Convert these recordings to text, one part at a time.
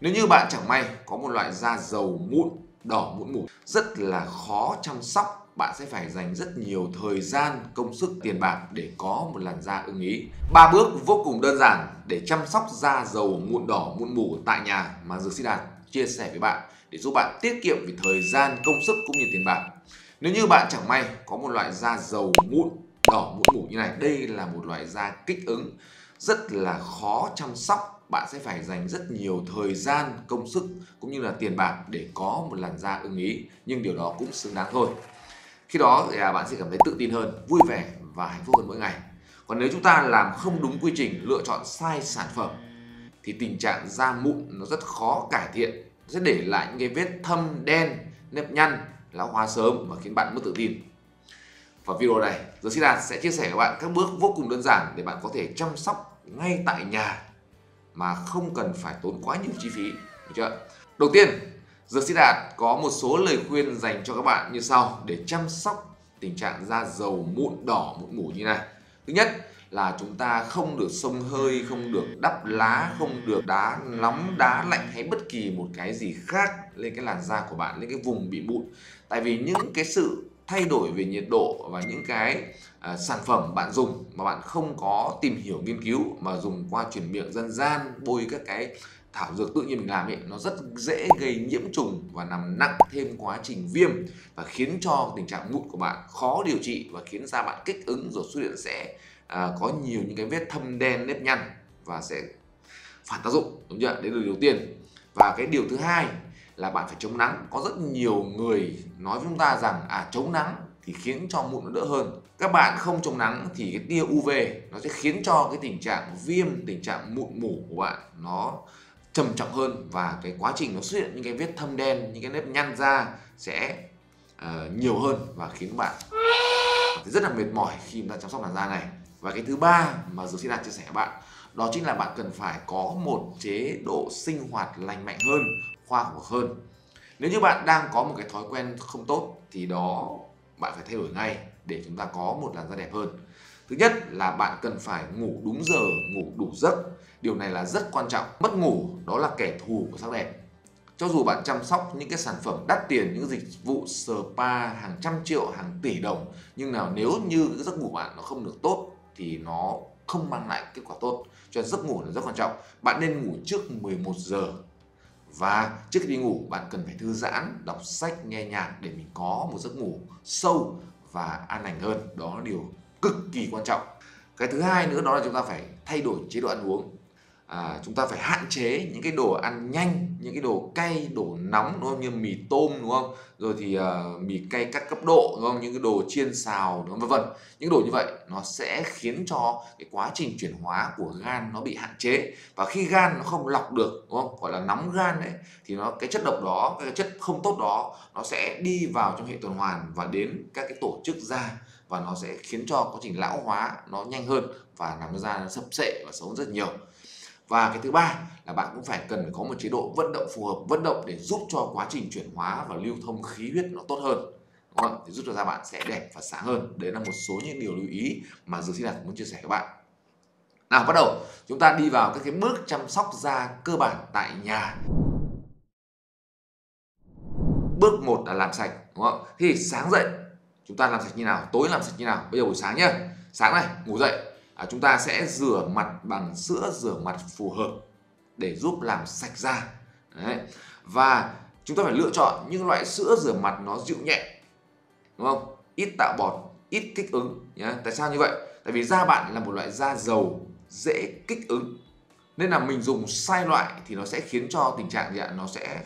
Nếu như bạn chẳng may có một loại da dầu mụn, đỏ mụn mủ rất là khó chăm sóc, bạn sẽ phải dành rất nhiều thời gian, công sức, tiền bạc để có một làn da ưng ý. Ba bước vô cùng đơn giản để chăm sóc da dầu mụn đỏ mụn mủ tại nhà mà Dược Sĩ Đạt chia sẻ với bạn để giúp bạn tiết kiệm về thời gian, công sức cũng như tiền bạc. Nếu như bạn chẳng may có một loại da dầu mụn, đỏ mụn mủ như này, đây là một loại da kích ứng rất là khó chăm sóc bạn sẽ phải dành rất nhiều thời gian, công sức cũng như là tiền bạc để có một làn da ưng ý nhưng điều đó cũng xứng đáng thôi. Khi đó thì à, bạn sẽ cảm thấy tự tin hơn, vui vẻ và hạnh phúc hơn mỗi ngày. Còn nếu chúng ta làm không đúng quy trình, lựa chọn sai sản phẩm thì tình trạng da mụn nó rất khó cải thiện, sẽ để lại những cái vết thâm đen, nếp nhăn, lão hóa sớm và khiến bạn mất tự tin. Và video này, The Đạt sẽ chia sẻ với các bạn các bước vô cùng đơn giản để bạn có thể chăm sóc ngay tại nhà mà không cần phải tốn quá nhiều chi phí. Được chưa? Đầu tiên, Dược sĩ Đạt có một số lời khuyên dành cho các bạn như sau để chăm sóc tình trạng da dầu, mụn đỏ, mụn mủ như này. Thứ nhất là chúng ta không được sông hơi, không được đắp lá, không được đá nóng, đá lạnh hay bất kỳ một cái gì khác lên cái làn da của bạn, lên cái vùng bị mụn. Tại vì những cái sự thay đổi về nhiệt độ và những cái à, sản phẩm bạn dùng mà bạn không có tìm hiểu nghiên cứu mà dùng qua truyền miệng dân gian bôi các cái thảo dược tự nhiên mình làm ấy nó rất dễ gây nhiễm trùng và làm nặng thêm quá trình viêm và khiến cho tình trạng mụn của bạn khó điều trị và khiến da bạn kích ứng rồi xuất hiện sẽ à, có nhiều những cái vết thâm đen nếp nhăn và sẽ phản tác dụng đúng chưa đấy là điều đầu tiên. Và cái điều thứ hai là bạn phải chống nắng. Có rất nhiều người nói với chúng ta rằng à chống nắng thì khiến cho mụn nó đỡ hơn. Các bạn không chống nắng thì cái tia UV nó sẽ khiến cho cái tình trạng viêm tình trạng mụn mủ của bạn nó trầm trọng hơn và cái quá trình nó xuất hiện những cái vết thâm đen những cái nếp nhăn da sẽ uh, nhiều hơn và khiến bạn rất là mệt mỏi khi chúng ta chăm sóc làn da này và cái thứ ba mà dược sĩ đạt chia sẻ với bạn, đó chính là bạn cần phải có một chế độ sinh hoạt lành mạnh hơn, khoa học hơn. Nếu như bạn đang có một cái thói quen không tốt, thì đó bạn phải thay đổi ngay để chúng ta có một làn da đẹp hơn. Thứ nhất là bạn cần phải ngủ đúng giờ, ngủ đủ giấc. Điều này là rất quan trọng. Mất ngủ, đó là kẻ thù của sắc đẹp. Cho dù bạn chăm sóc những cái sản phẩm đắt tiền, những dịch vụ spa hàng trăm triệu, hàng tỷ đồng, nhưng nào nếu như cái giấc ngủ bạn nó không được tốt thì nó không mang lại kết quả tốt. Cho giấc ngủ là rất quan trọng. Bạn nên ngủ trước 11 giờ. Và trước khi đi ngủ, bạn cần phải thư giãn, đọc sách, nghe nhạc để mình có một giấc ngủ sâu và an lành hơn. Đó là điều cực kỳ quan trọng. Cái thứ hai nữa đó là chúng ta phải thay đổi chế độ ăn uống à, chúng ta phải hạn chế những cái đồ ăn nhanh những cái đồ cay đồ nóng đúng không? Như mì tôm đúng không? Rồi thì uh, mì cay các cấp độ đúng không? Những cái đồ chiên xào đúng không? Vân vân. Những đồ như vậy nó sẽ khiến cho cái quá trình chuyển hóa của gan nó bị hạn chế. Và khi gan nó không lọc được đúng không? Gọi là nóng gan đấy thì nó cái chất độc đó cái chất không tốt đó nó sẽ đi vào trong hệ tuần hoàn và đến các cái tổ chức da và nó sẽ khiến cho quá trình lão hóa nó nhanh hơn và làm cho da nó sập sệ và xấu rất nhiều và cái thứ ba là bạn cũng phải cần phải có một chế độ vận động phù hợp, vận động để giúp cho quá trình chuyển hóa và lưu thông khí huyết nó tốt hơn. Đúng không? để giúp cho da bạn sẽ đẹp và sáng hơn. Đấy là một số những điều lưu ý mà dược sĩ đạt muốn chia sẻ với bạn. Nào, bắt đầu. Chúng ta đi vào các cái bước chăm sóc da cơ bản tại nhà. Bước một là làm sạch, đúng không thì sáng dậy, chúng ta làm sạch như nào? Tối làm sạch như nào? Bây giờ buổi sáng nhá. Sáng này, ngủ dậy à, chúng ta sẽ rửa mặt bằng sữa rửa mặt phù hợp để giúp làm sạch da. Đấy. và chúng ta phải lựa chọn những loại sữa rửa mặt nó dịu nhẹ đúng không? Ít tạo bọt ít kích ứng nhé tại sao như vậy? Tại vì da bạn là một loại da dầu dễ kích ứng. Nên là mình dùng sai loại thì nó sẽ khiến cho tình trạng gì ạ? Nó sẽ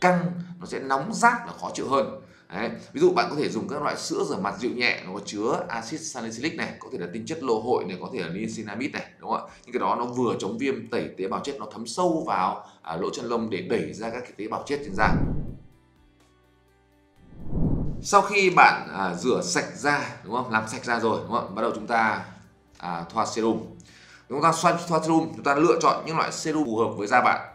căng nó sẽ nóng rát và khó chịu hơn. Đấy. Ví dụ bạn có thể dùng các loại sữa rửa mặt dịu nhẹ nó có chứa axit salicylic này, có thể là tinh chất lô hội này, có thể là niacinamide này, đúng không ạ? Những cái đó nó vừa chống viêm, tẩy tế bào chết, nó thấm sâu vào à, lỗ chân lông để đẩy ra các cái tế bào chết trên da. Sau khi bạn à, rửa sạch da, đúng không? Làm sạch da rồi, đúng không? Bắt đầu chúng ta à, thoa serum. Chúng ta xoa thoa serum, chúng ta lựa chọn những loại serum phù hợp với da bạn.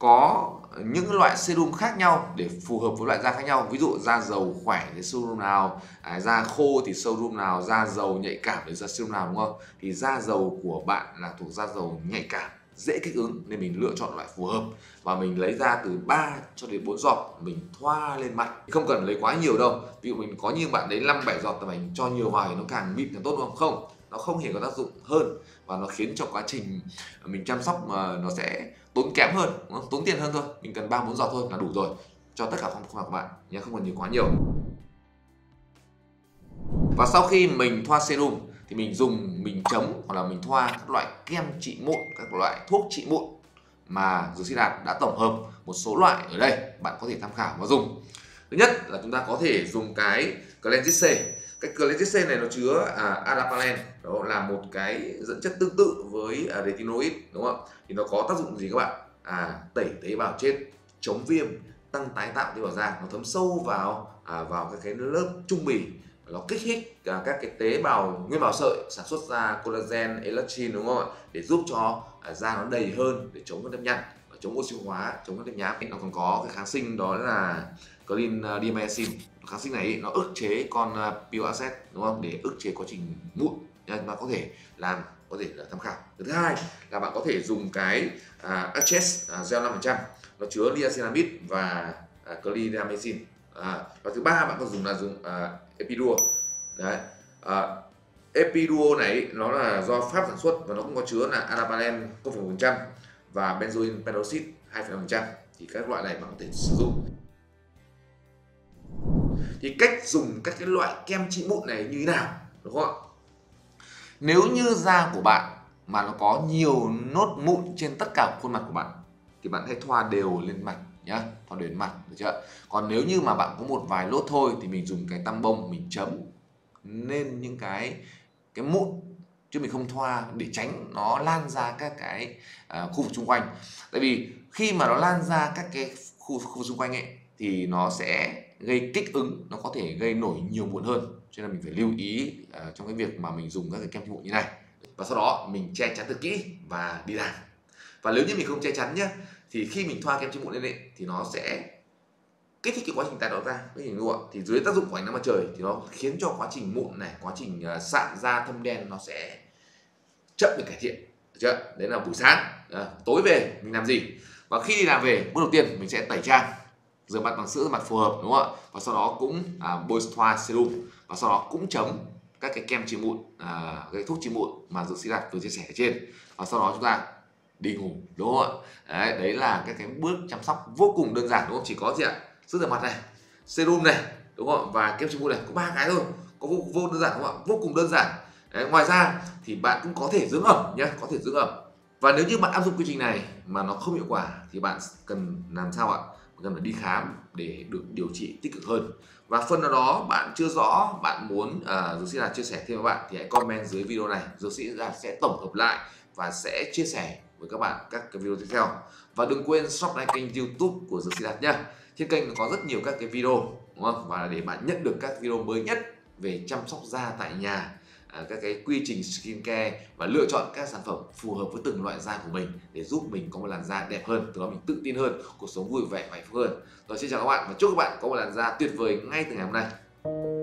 Có những loại serum khác nhau để phù hợp với loại da khác nhau. Ví dụ da dầu khỏe thì serum nào à, da khô thì serum nào da dầu nhạy cảm thì da serum nào đúng không? Thì da dầu của bạn là thuộc da dầu nhạy cảm dễ kích ứng nên mình lựa chọn loại phù hợp. Và mình lấy ra từ 3 cho đến 4 giọt mình thoa lên mặt. Không cần lấy quá nhiều đâu. Ví dụ mình có như bạn đấy 5 7 giọt thì mình cho nhiều vào thì nó càng mịn càng tốt đúng không? Không nó không hề có tác dụng hơn và nó khiến cho quá trình mình chăm sóc mà nó sẽ tốn kém hơn tốn tiền hơn thôi. Mình cần ba bốn giọt thôi là đủ rồi. Cho tất cả khuôn của các bạn nhé, không cần nhiều quá nhiều. Và sau khi mình thoa serum thì mình dùng mình chấm hoặc là mình thoa các loại kem trị mụn, các loại thuốc trị mụn mà dược sĩ đạt đã tổng hợp một số loại ở đây. Bạn có thể tham khảo và dùng. Thứ nhất là chúng ta có thể dùng cái Cleansing C cái Cleansing này nó chứa à, adapalene đó là một cái dẫn chất tương tự với à, retinoid đúng không thì nó có tác dụng gì các bạn? À tẩy tế bào chết chống viêm tăng tái tạo tế bào da. Nó thấm sâu vào à, vào cái, cái lớp trung bì. Nó kích thích à, các cái tế bào nguyên bào sợi sản xuất ra collagen, elastin đúng không ạ? Để giúp cho à, da nó đầy hơn để chống các nếp nhăn, chống oxy hóa, chống các nhám. Nó còn có cái kháng sinh đó là clindamycin. Uh, kháng sinh này nó ức chế con uh, pioacet đúng không? Để ức chế quá trình mụn. Nên bạn có thể làm có thể là tham khảo. Thứ hai là bạn có thể dùng cái uh, Access uh, gel 5% nó chứa niacinamide và uh, clindamycin. À, và thứ ba bạn có dùng là dùng uh, Epiduo đấy uh, Epiduo này nó là do Pháp sản xuất và nó cũng có chứa là adapalene 0,1% và benzoin peroxide 2,5% thì các loại này bạn có thể sử dụng. Thì cách dùng các cái loại kem trị mụn này như thế nào đúng không ạ? Nếu như da của bạn mà nó có nhiều nốt mụn trên tất cả khuôn mặt của bạn thì bạn hãy thoa đều lên mặt nhá thoa đều lên mặt được chưa còn nếu như mà bạn có một vài lốt thôi thì mình dùng cái tăm bông mình chấm lên những cái cái mụn chứ mình không thoa để tránh nó lan ra các cái uh, khu vực xung quanh. Tại vì khi mà nó lan ra các cái khu khu vực xung quanh ấy thì nó sẽ gây kích ứng nó có thể gây nổi nhiều mụn hơn. Cho nên mình phải lưu ý uh, trong cái việc mà mình dùng các cái kem chống mụn như này. Và sau đó mình che chắn thật kỹ và đi làm. Và nếu như mình không che chắn nhé thì khi mình thoa kem chống mụn lên ấy, thì nó sẽ kích thích cái quá trình tái tạo ra cái hình lụa thì dưới tác dụng của ánh nắng mặt trời thì nó khiến cho quá trình mụn này quá trình ờ, uh, sạm da thâm đen nó sẽ chậm được cải thiện được chưa? Đấy là buổi sáng à, tối về mình làm gì? Và khi đi làm về bước đầu tiên mình sẽ tẩy trang rửa mặt bằng sữa mặt phù hợp đúng không ạ? Và sau đó cũng à, bôi thoa serum và sau đó cũng chấm các cái kem trị mụn à, cái thuốc trị mụn mà dược sĩ đạt vừa chia sẻ ở trên. Và sau đó chúng ta đi ngủ đúng không ạ? Đấy, đấy là các cái bước chăm sóc vô cùng đơn giản đúng không? Chỉ có gì ạ? Sức rửa mặt này serum này đúng không và kem chống bụi này có ba cái thôi. Có vô, vô đơn giản đúng không ạ? Vô cùng đơn giản. Đấy, ngoài ra thì bạn cũng có thể dưỡng ẩm nhé có thể dưỡng ẩm. Và nếu như bạn áp dụng quy trình này mà nó không hiệu quả thì bạn cần làm sao ạ? Cần phải đi khám để được điều trị tích cực hơn. Và phần nào đó bạn chưa rõ bạn muốn à, uh, dược sĩ là chia sẻ thêm với bạn thì hãy comment dưới video này. Dược sĩ là sẽ tổng hợp lại và sẽ chia sẻ với các bạn các cái video tiếp theo. Và đừng quên subscribe kênh youtube của dược sĩ đạt nhé trên kênh có rất nhiều các cái video, đúng không? Và để bạn nhận được các video mới nhất về chăm sóc da tại nhà à, các cái quy trình skincare và lựa chọn các sản phẩm phù hợp với từng loại da của mình để giúp mình có một làn da đẹp hơn, từ đó mình tự tin hơn, cuộc sống vui vẻ và hạnh phúc hơn. Tôi xin chào các bạn và chúc các bạn có một làn da tuyệt vời ngay từ ngày hôm nay.